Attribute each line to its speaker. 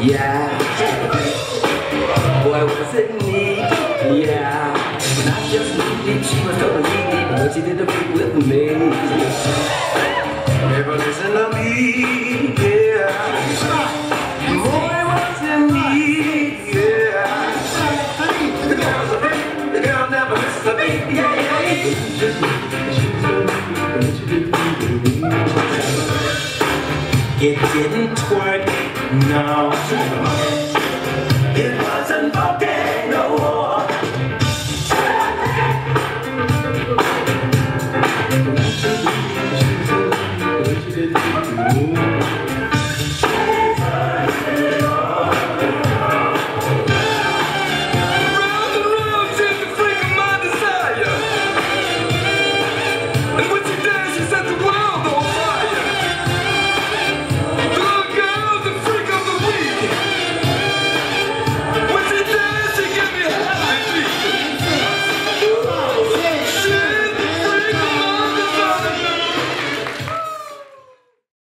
Speaker 1: Yeah. Boy, was it neat? Yeah. Not just neat, she was totally neat, but she did a freak with me. Never listen to me, yeah. Boy, was it? Yeah. The girl's the never to me, yeah, yeah,
Speaker 2: It didn't work, no,
Speaker 1: it wasn't fucking no more.